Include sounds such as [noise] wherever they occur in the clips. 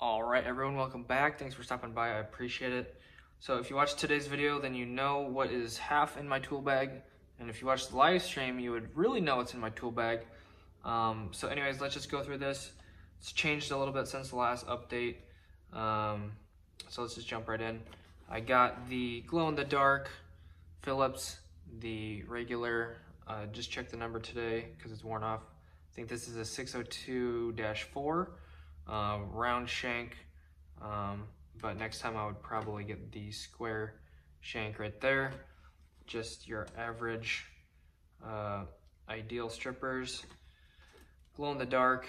All right, everyone, welcome back. Thanks for stopping by. I appreciate it. So if you watched today's video, then you know what is half in my tool bag. And if you watched the live stream, you would really know what's in my tool bag. Um, so anyways, let's just go through this. It's changed a little bit since the last update. Um, so let's just jump right in. I got the glow-in-the-dark Phillips, the regular, uh, just checked the number today because it's worn off. I think this is a 602-4 uh, round shank. Um, but next time I would probably get the square shank right there. Just your average uh, ideal strippers. Glow in the dark,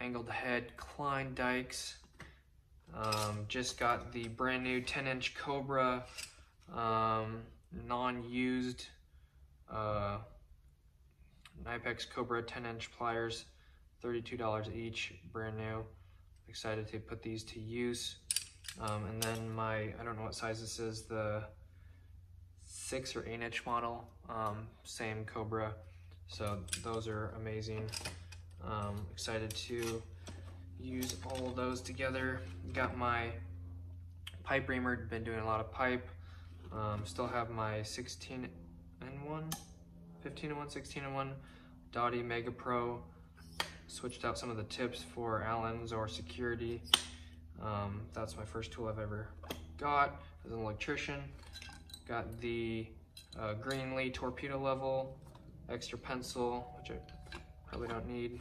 angled head, Klein Dykes. Um, just got the brand new 10 inch Cobra um, non-used uh, Knipex Cobra 10 inch pliers, $32 each, brand new. Excited to put these to use. Um, and then my, I don't know what size this is, the six or eight inch model, um, same Cobra. So those are amazing. Um, excited to use all of those together. Got my pipe reamer, been doing a lot of pipe. Um, still have my 16 and 1, 15 and 1, 16 and 1 Dottie Mega Pro. Switched out some of the tips for Allen's or security. Um, that's my first tool I've ever got as an electrician. Got the uh, Greenlee torpedo level, extra pencil, which I probably don't need.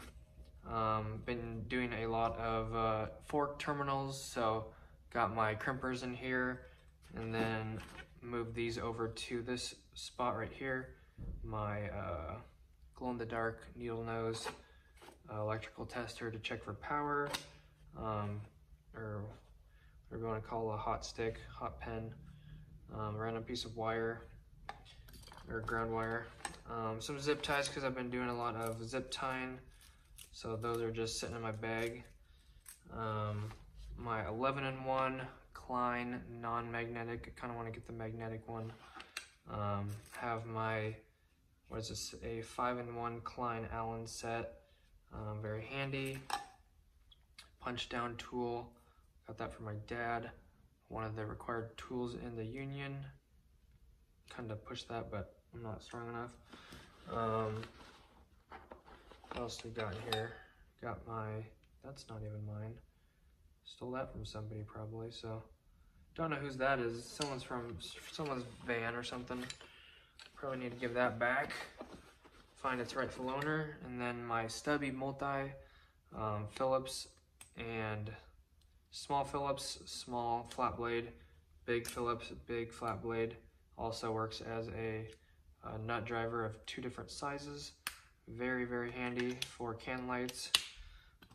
Um, been doing a lot of uh, fork terminals, so got my crimpers in here, and then move these over to this spot right here. My uh, glow-in-the-dark needle nose uh, electrical tester to check for power. Um, or whatever you want to call a hot stick, hot pen, um, random piece of wire or ground wire. Um, some zip ties because I've been doing a lot of zip tying. So those are just sitting in my bag. Um, my 11 and 1 Klein non-magnetic. I kind of want to get the magnetic one. Um, have my, what is this, a 5 and 1 Klein Allen set. Um, very handy. Punch down tool. Got that from my dad. One of the required tools in the union. Kind of push that, but I'm not strong enough. Um, what else we got here? Got my, that's not even mine. Stole that from somebody probably, so. Don't know whose that is. Someone's from, someone's van or something. Probably need to give that back. Find its rightful owner. And then my stubby multi, um, Phillips and Small Phillips, small flat blade, big Phillips, big flat blade. Also works as a, a nut driver of two different sizes. Very, very handy for can lights.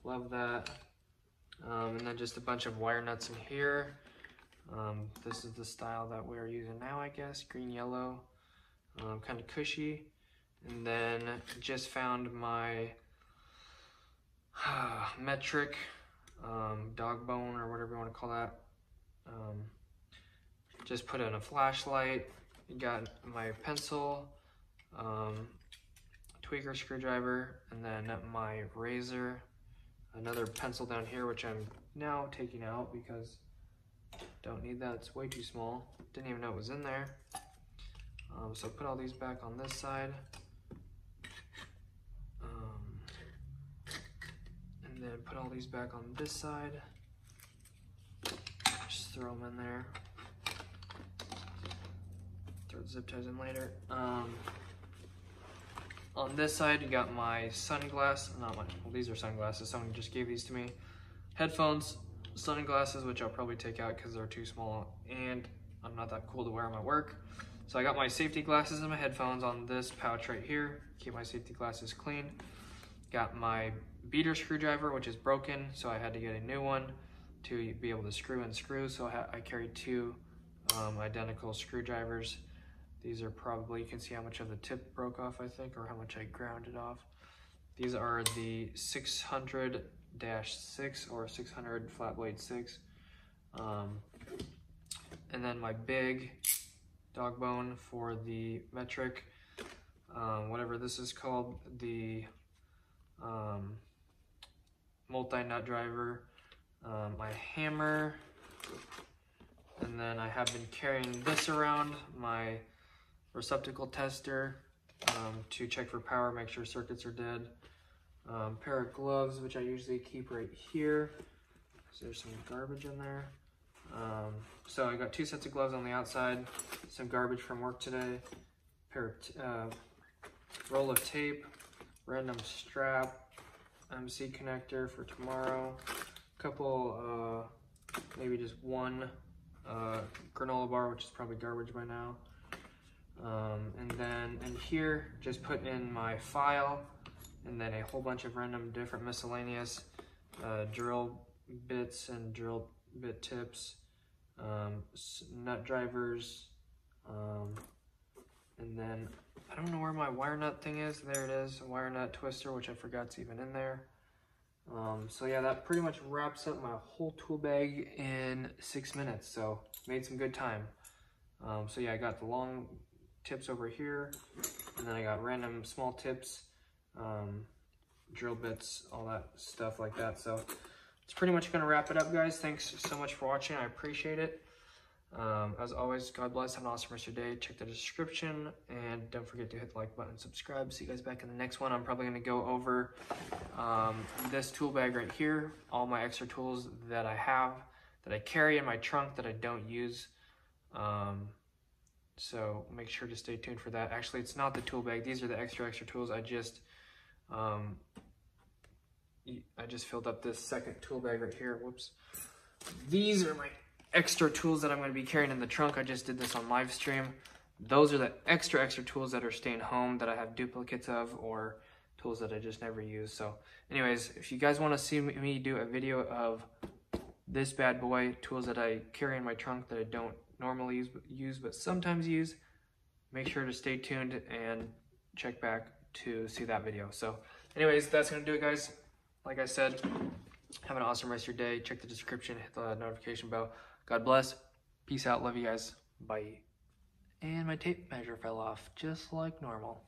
Love that. Um, and then just a bunch of wire nuts in here. Um, this is the style that we're using now, I guess. Green, yellow, um, kind of cushy. And then just found my [sighs] metric um, dog bone or whatever you want to call that. Um, just put in a flashlight. Got my pencil, um, tweaker screwdriver, and then my razor. Another pencil down here, which I'm now taking out because don't need that. It's way too small. Didn't even know it was in there. Um, so put all these back on this side. And then put all these back on this side. Just throw them in there. Throw the zip ties in later. Um, on this side, you got my sunglasses. Not my, well, these are sunglasses. Someone just gave these to me. Headphones, sunglasses, which I'll probably take out because they're too small. And I'm not that cool to wear them at work. So I got my safety glasses and my headphones on this pouch right here. Keep my safety glasses clean. Got my beater screwdriver, which is broken, so I had to get a new one to be able to screw and screw. So I, I carried two um, identical screwdrivers. These are probably, you can see how much of the tip broke off, I think, or how much I ground it off. These are the 600-6 or 600 flat blade 6. Um, and then my big dog bone for the metric, um, whatever this is called, the um, multi-nut driver. um, my hammer, and then I have been carrying this around, my receptacle tester um, to check for power, make sure circuits are dead. Um, pair of gloves, which I usually keep right here. So there's some garbage in there. Um, so I got two sets of gloves on the outside, some garbage from work today, pair of uh, roll of tape, random strap, MC connector for tomorrow, a couple, uh, maybe just one uh, granola bar, which is probably garbage by now. Um, and then in here, just put in my file, and then a whole bunch of random different miscellaneous uh, drill bits and drill bit tips, um, nut drivers, um, and then I don't know where my wire nut thing is. There it is, wire nut twister, which I forgot's even in there. Um, so yeah, that pretty much wraps up my whole tool bag in six minutes. So made some good time. Um, so yeah, I got the long tips over here, and then I got random small tips, um, drill bits, all that stuff like that. So it's pretty much gonna wrap it up, guys. Thanks so much for watching. I appreciate it. Um, as always, God bless. Have an awesome rest of your day. Check the description and don't forget to hit the like button and subscribe. See you guys back in the next one. I'm probably going to go over um, this tool bag right here, all my extra tools that I have, that I carry in my trunk that I don't use. Um, so make sure to stay tuned for that. Actually, it's not the tool bag. These are the extra, extra tools. I just, um, I just filled up this second tool bag right here. Whoops. These are my extra tools that I'm going to be carrying in the trunk. I just did this on live stream. Those are the extra, extra tools that are staying home that I have duplicates of or tools that I just never use. So anyways, if you guys want to see me do a video of this bad boy, tools that I carry in my trunk that I don't normally use, use but sometimes use, make sure to stay tuned and check back to see that video. So anyways, that's going to do it guys. Like I said, have an awesome rest of your day. Check the description, hit the notification bell. God bless. Peace out. Love you guys. Bye. And my tape measure fell off just like normal.